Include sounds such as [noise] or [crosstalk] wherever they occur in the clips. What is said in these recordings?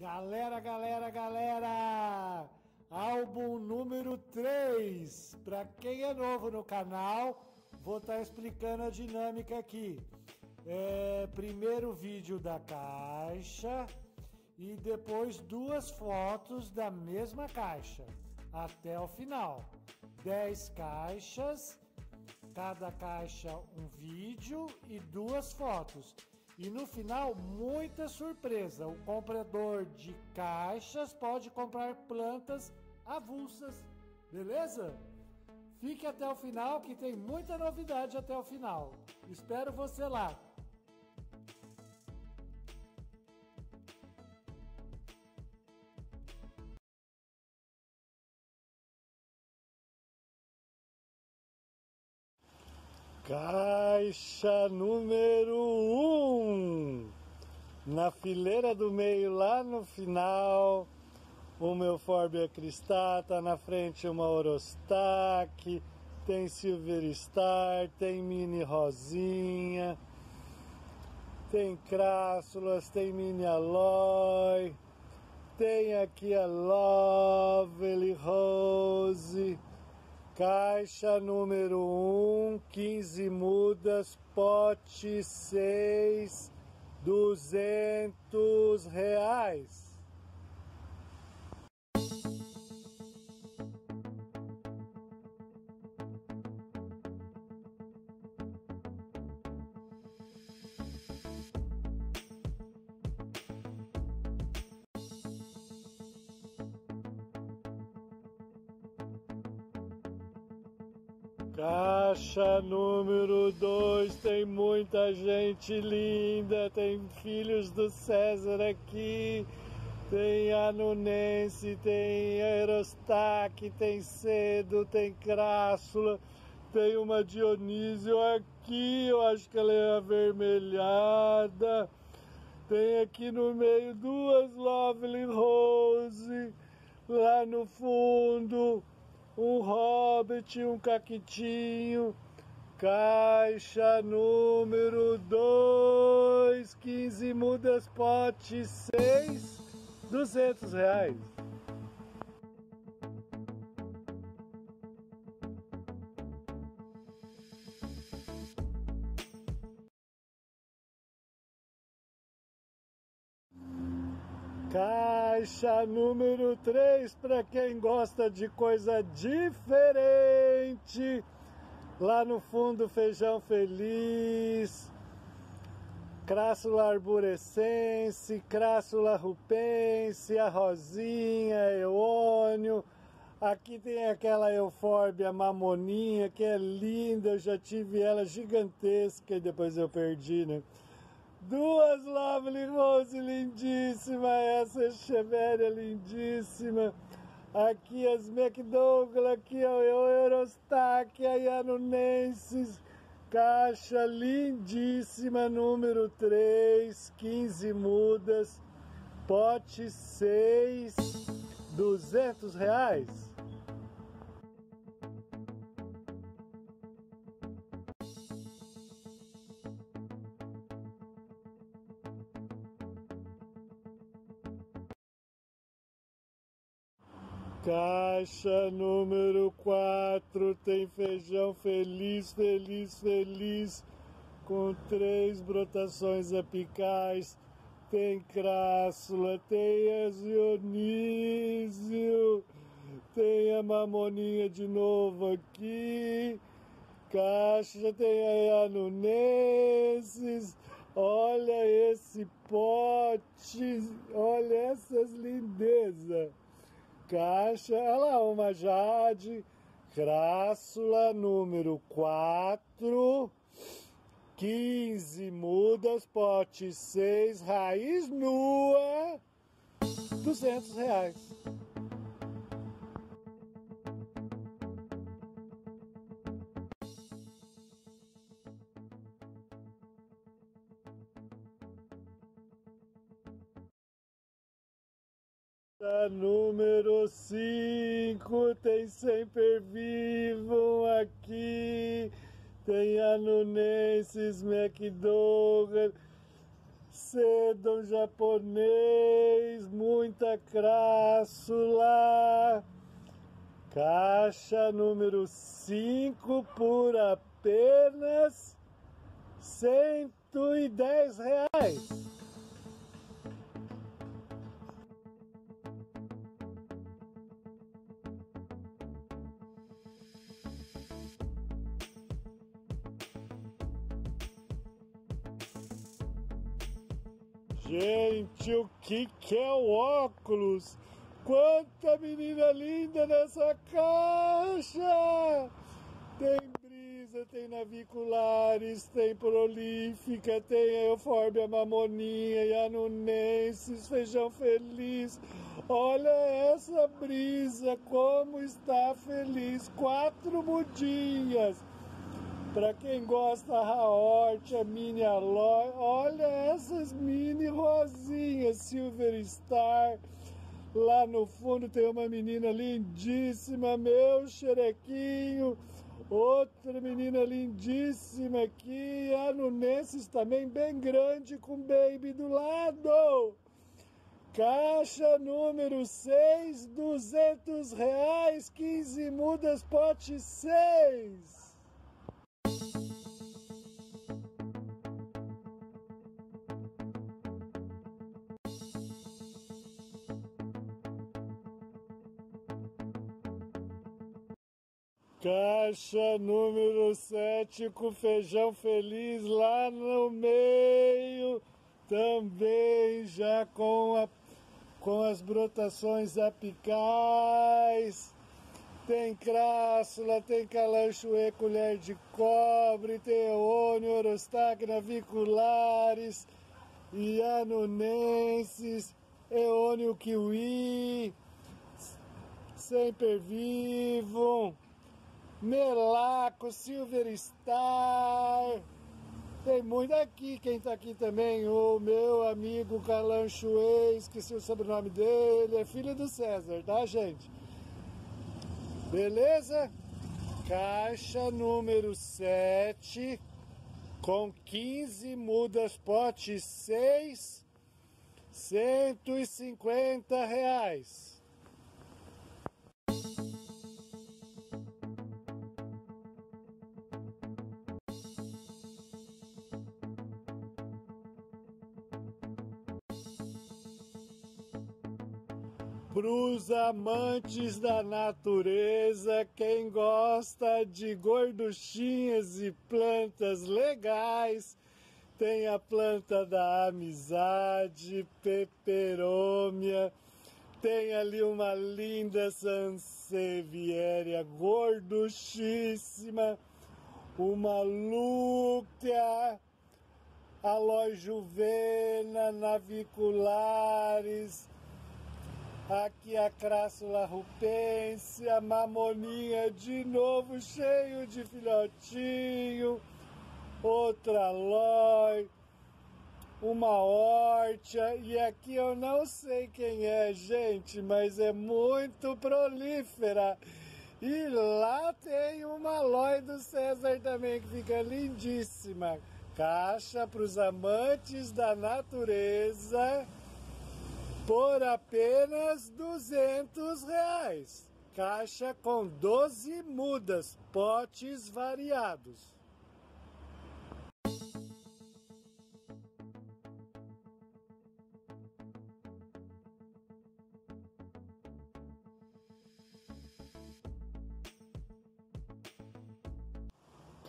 Galera, galera, galera! Álbum número 3. Para quem é novo no canal, vou estar tá explicando a dinâmica aqui. É, primeiro vídeo da caixa e depois duas fotos da mesma caixa até o final. 10 caixas, cada caixa um vídeo e duas fotos. E no final, muita surpresa. O comprador de caixas pode comprar plantas avulsas, beleza? Fique até o final que tem muita novidade até o final. Espero você lá. Caixa número 1. Um. Na fileira do meio, lá no final, o meu Forbia Cristata, na frente uma Orostac, tem Silver Star, tem Mini Rosinha, tem Crássulas, tem Mini Aloy, tem aqui a Lovely Rose, Caixa número 1, 15 mudas, pote 6, 200 reais. Caixa número 2, tem muita gente linda, tem filhos do César aqui, tem Anunense, tem Aerostaque, tem Cedo, tem Crássula, tem uma Dionísio aqui, eu acho que ela é avermelhada, tem aqui no meio duas Lovely Rose, lá no fundo um hobbit, um caquitinho, caixa número 2, 15 mudas pote 6, 200 reais. Caixa número 3 para quem gosta de coisa diferente. Lá no fundo, feijão feliz, crássula arborescente, crássula rupense, a rosinha, eônio. Aqui tem aquela eufórbia mamoninha que é linda, eu já tive ela gigantesca e depois eu perdi, né? Duas Lovely Rose lindíssima, essa Echeveria lindíssima. Aqui as McDougall, aqui o Eurostack, a Yanunenses. Caixa lindíssima, número 3, 15 mudas, pote 6, 200 reais. Caixa número 4 tem feijão feliz, feliz, feliz, com três brotações apicais. Tem crássula, tem azionísio, tem a mamoninha de novo aqui. Caixa tem a anunenses. Olha esse pote, olha essas lindezas caixa, olha lá, uma Jade, crássula número 4, 15 mudas, pote 6, raiz nua, 200 reais. 5 tem sempre vivo aqui, tem Anunenses, McDougall, sedum japonês, muita crássula. Caixa número 5 por apenas cento e dez reais. Gente, o que, que é o óculos? Quanta menina linda nessa caixa! Tem brisa, tem naviculares, tem prolífica, tem eufórbia mamoninha, yanunensis, feijão feliz. Olha essa brisa, como está feliz! Quatro mudinhas! Para quem gosta a Hort, a Mini Aloy, olha essas mini rosinhas Silver Star. Lá no fundo tem uma menina lindíssima, meu xerequinho. Outra menina lindíssima aqui, a Nunenses também bem grande com baby do lado. Caixa número 6, 200 reais, 15 mudas, pote 6. Caixa número 7 com feijão feliz lá no meio, também já com, a, com as brotações apicais. Tem crássula, tem calanchoe, colher de cobre, tem eônio, orostaque, naviculares, ianunenses, eônio kiwi, sempre vivo. Melaco, Silver Star. Tem muito aqui, quem está aqui também, o meu amigo Calancho esqueci o sobrenome dele, é filho do César, tá gente? Beleza? Caixa número 7, com 15 mudas pote 6, 150 reais. Pros amantes da natureza, quem gosta de gorduchinhas e plantas legais, tem a planta da amizade, peperômia, tem ali uma linda sansevieria gorduchíssima, uma lútea, aloe juvena, naviculares, Aqui a crássula rupense, a mamoninha de novo cheio de filhotinho, outra lói, uma horta, e aqui eu não sei quem é, gente, mas é muito prolífera. E lá tem uma lói do César também, que fica lindíssima. Caixa para os amantes da natureza por apenas 200 reais. Caixa com 12 mudas, potes variados.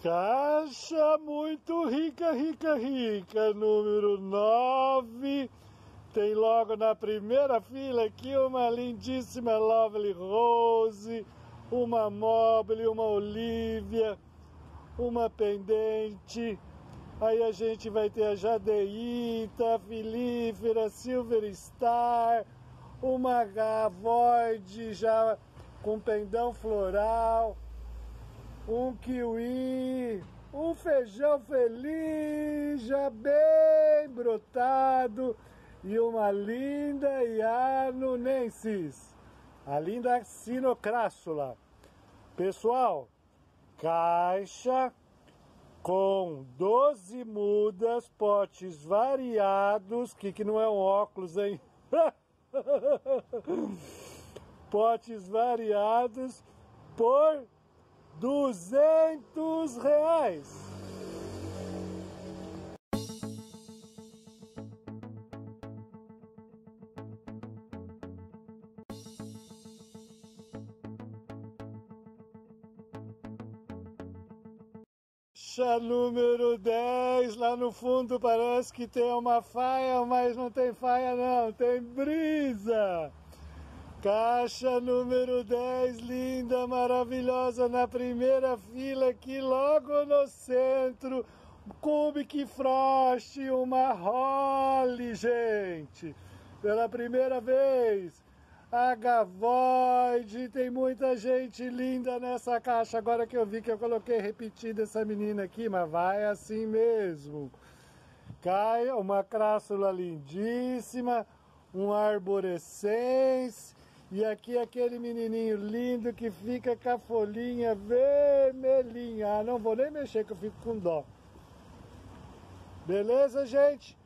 Caixa muito rica, rica, rica, número 9 tem logo na primeira fila aqui uma lindíssima Lovely Rose, uma Mobile, uma Olivia, uma pendente. Aí a gente vai ter a Jadeíta, a Filífera, Silver Star, uma Void já com pendão floral, um kiwi, um feijão feliz já bem brotado e uma linda Ianunensis, a linda Sinocrássula. Pessoal, caixa com 12 mudas, potes variados, que, que não é um óculos, hein? [laughs] potes variados por 200 reais. Caixa número 10, lá no fundo parece que tem uma faia, mas não tem faia não, tem brisa. Caixa número 10, linda, maravilhosa, na primeira fila aqui, logo no centro. Cubic Frost, uma Holly, gente. Pela primeira vez. A Gavoid, tem muita gente linda nessa caixa. Agora que eu vi que eu coloquei repetida essa menina aqui, mas vai assim mesmo. Cai uma crássula lindíssima, um arborescens. E aqui aquele menininho lindo que fica com a folhinha vermelhinha. Ah, não vou nem mexer que eu fico com dó. Beleza, gente?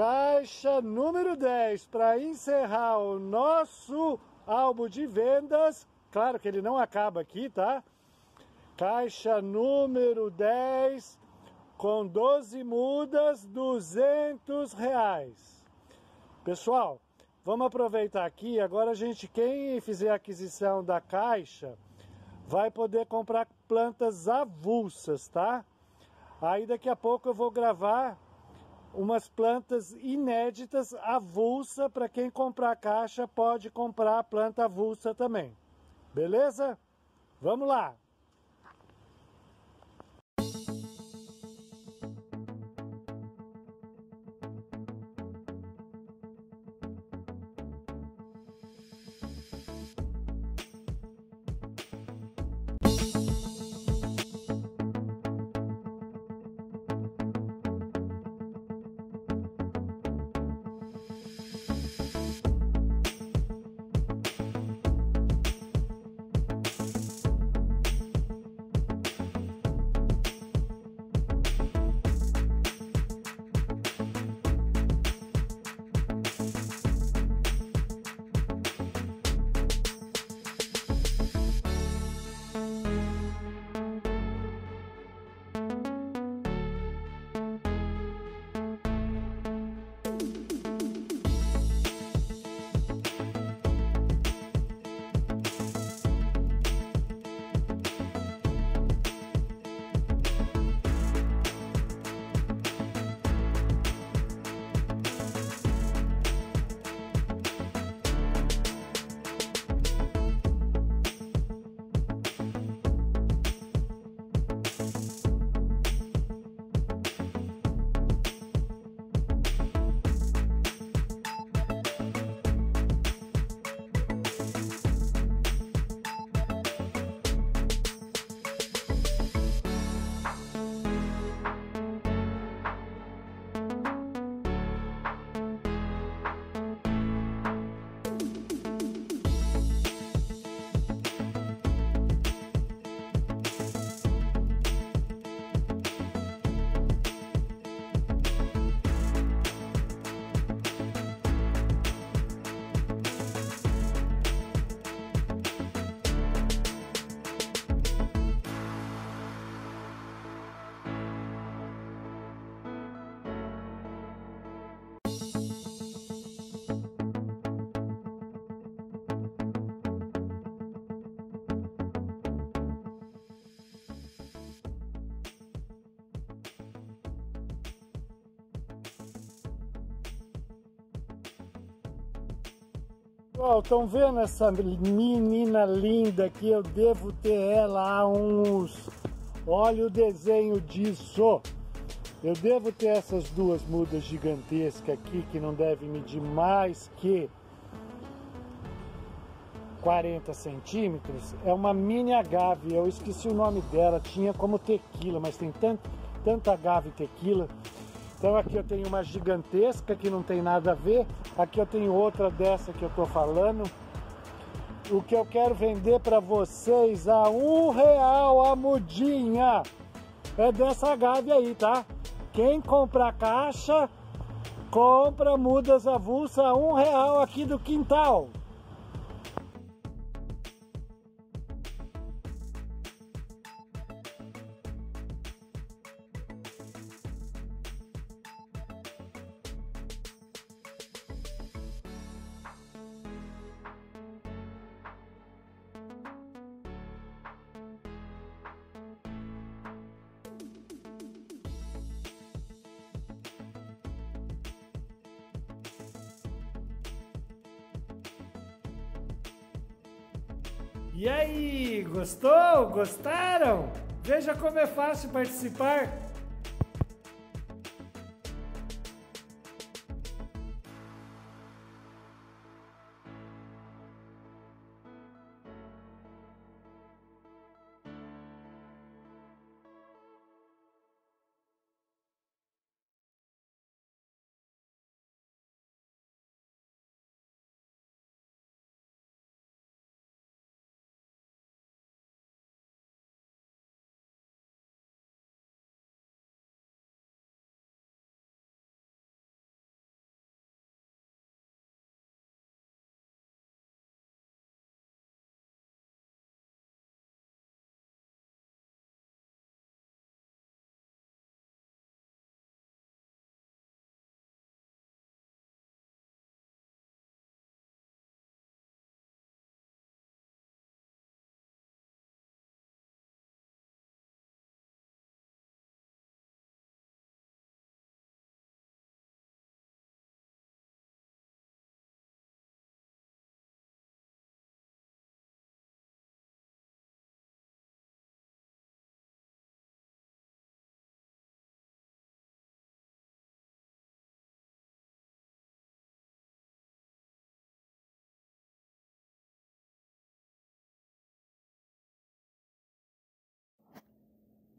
Caixa número 10 para encerrar o nosso álbum de vendas. Claro que ele não acaba aqui, tá? Caixa número 10 com 12 mudas, 200 reais. Pessoal, vamos aproveitar aqui. Agora a gente, quem fizer aquisição da caixa, vai poder comprar plantas avulsas, tá? Aí daqui a pouco eu vou gravar umas plantas inéditas avulsa para quem comprar caixa pode comprar a planta avulsa também. Beleza? Vamos lá. Pessoal, estão vendo essa menina linda aqui? Eu devo ter ela há uns... Olha o desenho disso! Eu devo ter essas duas mudas gigantescas aqui que não devem medir mais que 40 centímetros. É uma mini agave, eu esqueci o nome dela, tinha como tequila, mas tem tanto, tanta agave tequila. Então aqui eu tenho uma gigantesca que não tem nada a ver. Aqui eu tenho outra dessa que eu estou falando. O que eu quero vender para vocês a um real a mudinha. é dessa Gávea aí, tá? Quem comprar caixa, compra mudas avulsa um real aqui do quintal. E aí, gostou? Gostaram? Veja como é fácil participar.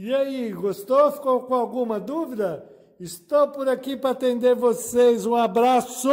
E aí, gostou? Ficou com alguma dúvida? Estou por aqui para atender vocês. Um abraço!